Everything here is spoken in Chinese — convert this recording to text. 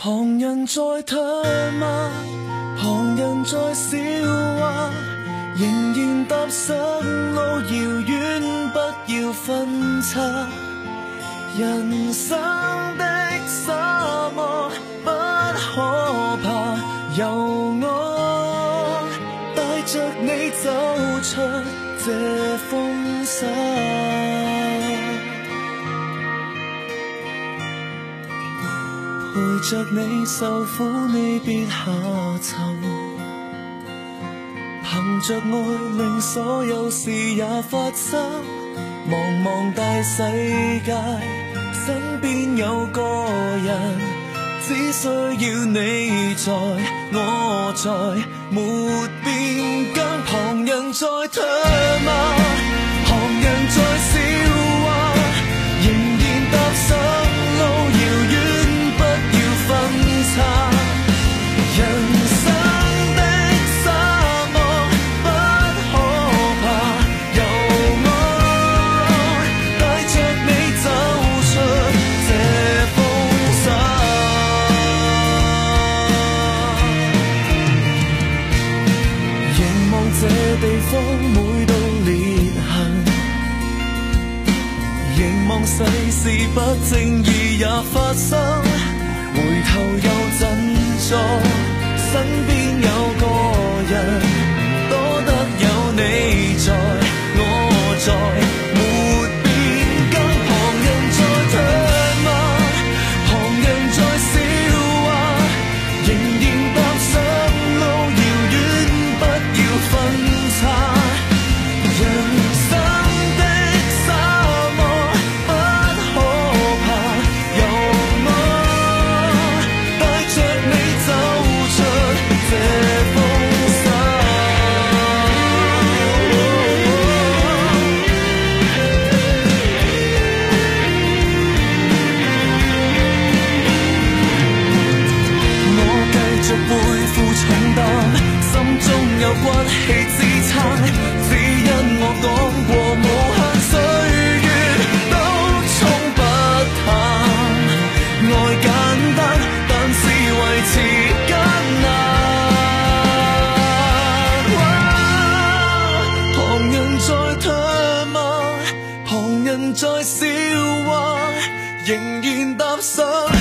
旁人在唾罵，旁人在笑话，仍然踏上路遥远，不要分岔。人生的沙漠不可怕，由我带着你走出这风沙。陪着你受苦，你别下沉。凭着爱，令所有事也发生。茫茫大世界，身边有个人，只需要你在，我在，没变更。旁人在唾骂，方每道裂痕，凝望世事不正义也发生。回头又振作，身边有个人，背负重担，心中有骨气支撑，只因我讲过，无限岁月都冲不淡。爱简单，但是维持艰难。旁人在唾骂，旁人在笑话，仍然踏上。